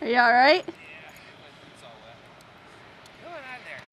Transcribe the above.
Are you alright?